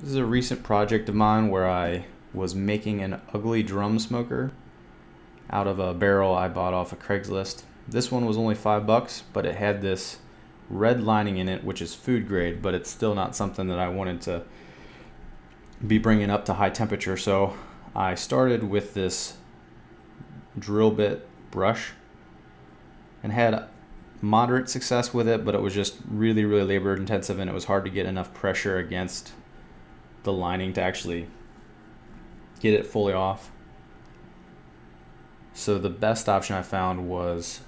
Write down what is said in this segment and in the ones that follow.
This is a recent project of mine where I was making an ugly drum smoker out of a barrel I bought off of Craigslist. This one was only five bucks, but it had this red lining in it, which is food grade, but it's still not something that I wanted to be bringing up to high temperature. So I started with this drill bit brush and had moderate success with it, but it was just really, really labor intensive and it was hard to get enough pressure against the lining to actually get it fully off. So the best option I found was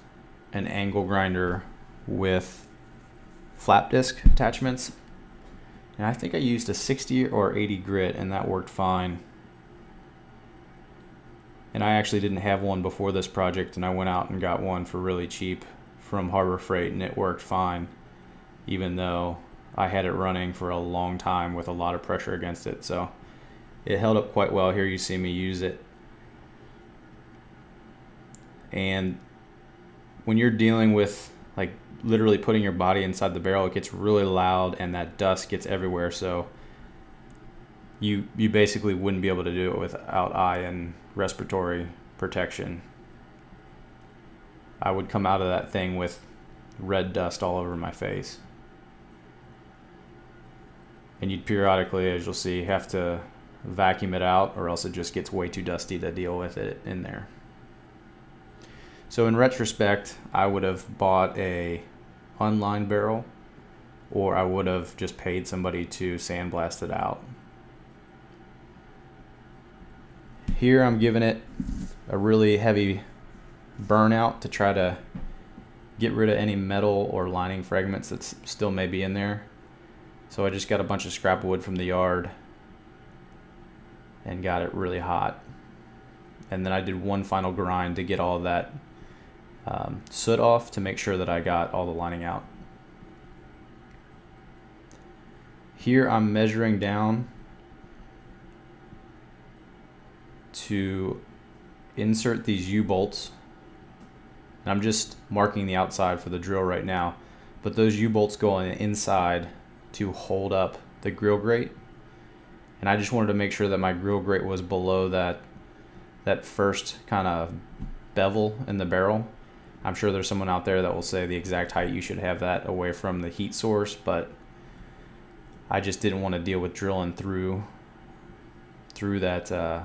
an angle grinder with flap disc attachments. And I think I used a 60 or 80 grit and that worked fine. And I actually didn't have one before this project and I went out and got one for really cheap from Harbor Freight and it worked fine even though I had it running for a long time with a lot of pressure against it. So it held up quite well. Here you see me use it. And when you're dealing with like literally putting your body inside the barrel, it gets really loud and that dust gets everywhere. So you you basically wouldn't be able to do it without eye and respiratory protection. I would come out of that thing with red dust all over my face and you'd periodically, as you'll see, have to vacuum it out or else it just gets way too dusty to deal with it in there. So in retrospect, I would have bought a unlined barrel or I would have just paid somebody to sandblast it out. Here I'm giving it a really heavy burnout to try to get rid of any metal or lining fragments that still may be in there. So I just got a bunch of scrap wood from the yard and got it really hot. And then I did one final grind to get all that um, soot off to make sure that I got all the lining out. Here I'm measuring down to insert these U-bolts. And I'm just marking the outside for the drill right now. But those U-bolts go on the inside to hold up the grill grate. And I just wanted to make sure that my grill grate was below that that first kind of bevel in the barrel. I'm sure there's someone out there that will say the exact height you should have that away from the heat source, but I just didn't want to deal with drilling through through that uh,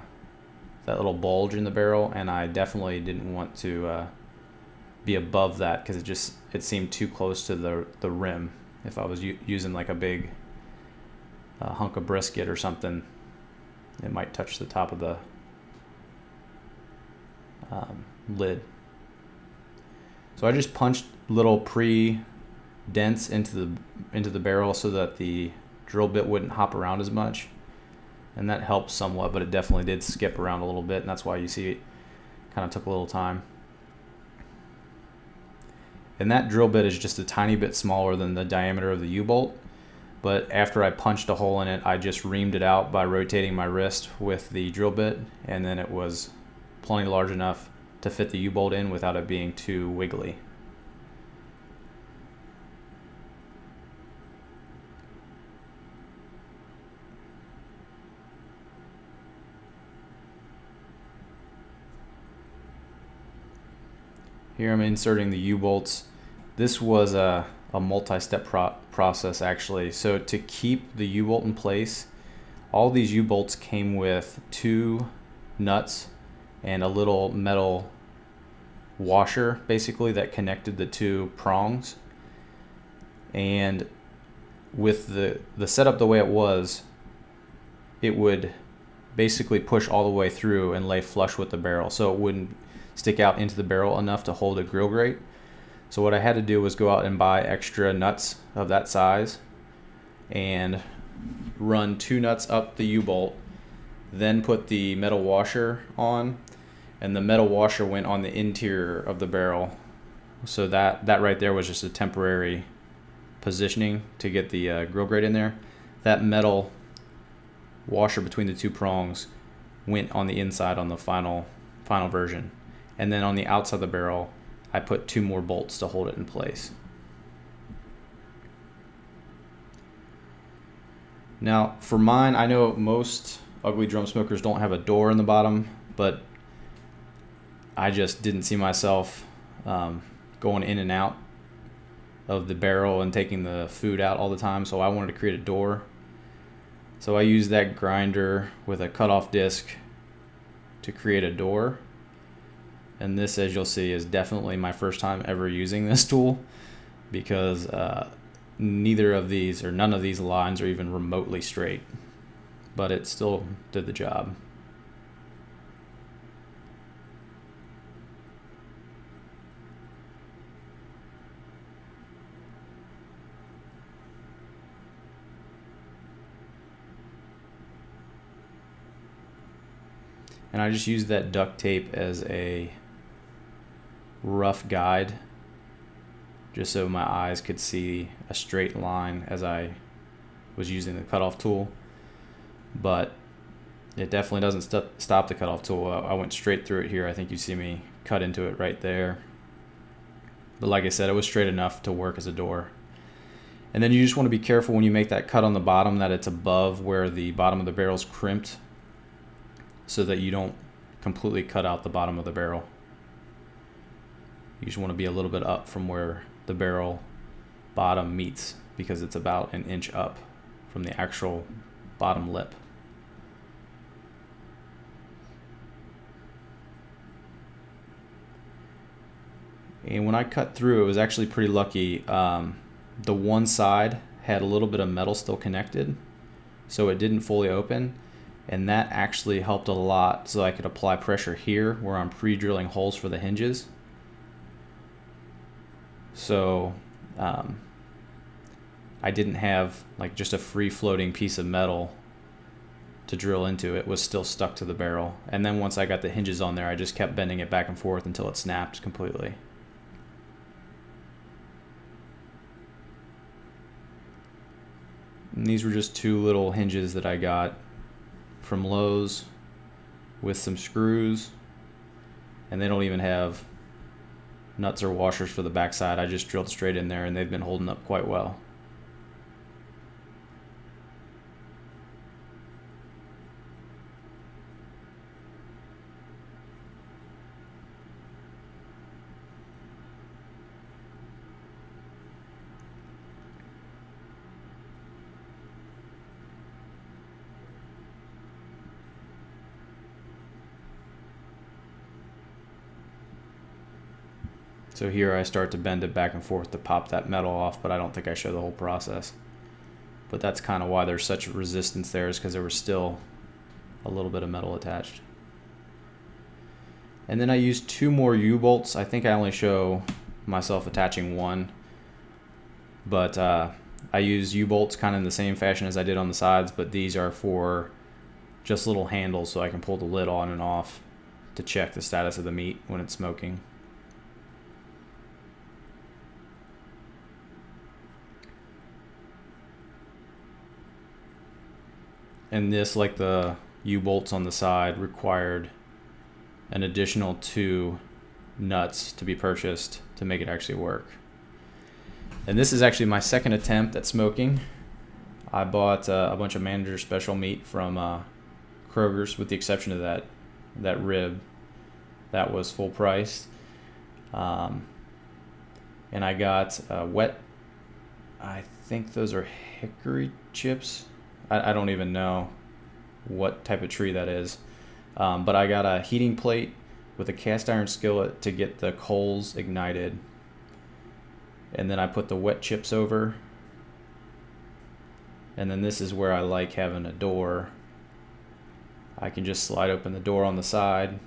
that little bulge in the barrel, and I definitely didn't want to uh, be above that because it just it seemed too close to the the rim if I was using like a big uh, hunk of brisket or something, it might touch the top of the um, lid. So I just punched little pre dents into the into the barrel so that the drill bit wouldn't hop around as much and that helped somewhat but it definitely did skip around a little bit and that's why you see it kind of took a little time and that drill bit is just a tiny bit smaller than the diameter of the U-bolt. But after I punched a hole in it, I just reamed it out by rotating my wrist with the drill bit, and then it was plenty large enough to fit the U-bolt in without it being too wiggly. Here I'm inserting the U-bolts. This was a, a multi-step pro process actually. So to keep the U-bolt in place, all these U-bolts came with two nuts and a little metal washer basically that connected the two prongs. And with the, the setup the way it was, it would basically push all the way through and lay flush with the barrel so it wouldn't stick out into the barrel enough to hold a grill grate. So what I had to do was go out and buy extra nuts of that size and run two nuts up the U-bolt, then put the metal washer on, and the metal washer went on the interior of the barrel. So that, that right there was just a temporary positioning to get the uh, grill grate in there. That metal washer between the two prongs went on the inside on the final final version and then on the outside of the barrel I put two more bolts to hold it in place. Now, for mine, I know most ugly drum smokers don't have a door in the bottom, but I just didn't see myself um, going in and out of the barrel and taking the food out all the time, so I wanted to create a door. So I used that grinder with a cutoff disc to create a door. And this, as you'll see, is definitely my first time ever using this tool because uh, neither of these or none of these lines are even remotely straight, but it still did the job. And I just used that duct tape as a rough guide just so my eyes could see a straight line as I was using the cutoff tool. But it definitely doesn't st stop the cutoff tool. I went straight through it here. I think you see me cut into it right there. But like I said, it was straight enough to work as a door. And then you just want to be careful when you make that cut on the bottom that it's above where the bottom of the barrel is crimped so that you don't completely cut out the bottom of the barrel. You just want to be a little bit up from where the barrel bottom meets because it's about an inch up from the actual bottom lip. And when I cut through, it was actually pretty lucky. Um, the one side had a little bit of metal still connected, so it didn't fully open. And that actually helped a lot so I could apply pressure here where I'm pre-drilling holes for the hinges so um, I didn't have like just a free floating piece of metal to drill into. It was still stuck to the barrel. And then once I got the hinges on there, I just kept bending it back and forth until it snapped completely. And these were just two little hinges that I got from Lowe's with some screws. And they don't even have nuts or washers for the backside. I just drilled straight in there and they've been holding up quite well. So here I start to bend it back and forth to pop that metal off, but I don't think I show the whole process. But that's kind of why there's such resistance there is because there was still a little bit of metal attached. And then I used two more U-bolts. I think I only show myself attaching one. But uh, I use U-bolts kind of in the same fashion as I did on the sides, but these are for just little handles so I can pull the lid on and off to check the status of the meat when it's smoking. And this like the U-bolts on the side required an additional two nuts to be purchased to make it actually work. And this is actually my second attempt at smoking. I bought uh, a bunch of manager special meat from uh, Kroger's with the exception of that that rib that was full price. Um, and I got uh, wet, I think those are hickory chips I, I don't even know what type of tree that is. Um, but I got a heating plate with a cast iron skillet to get the coals ignited. And then I put the wet chips over. And then this is where I like having a door. I can just slide open the door on the side.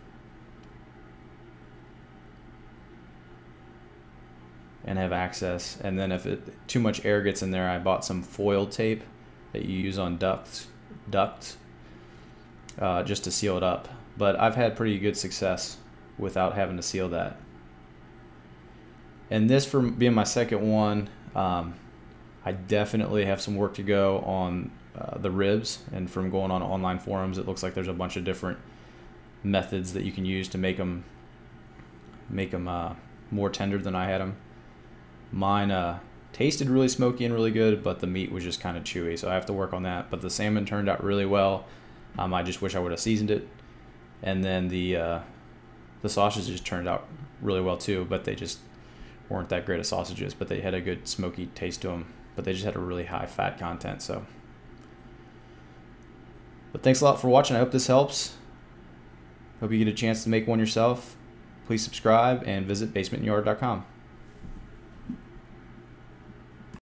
And have access. And then if it, too much air gets in there, I bought some foil tape that you use on ducts, ducts uh, just to seal it up. But I've had pretty good success without having to seal that. And this for being my second one, um, I definitely have some work to go on uh, the ribs. And from going on online forums, it looks like there's a bunch of different methods that you can use to make them make them uh, more tender than I had them. Mine uh, tasted really smoky and really good, but the meat was just kind of chewy. So I have to work on that. But the salmon turned out really well. Um, I just wish I would have seasoned it. And then the uh, the sausages turned out really well too, but they just weren't that great of sausages. But they had a good smoky taste to them. But they just had a really high fat content. So. But thanks a lot for watching. I hope this helps. Hope you get a chance to make one yourself. Please subscribe and visit basementyard.com.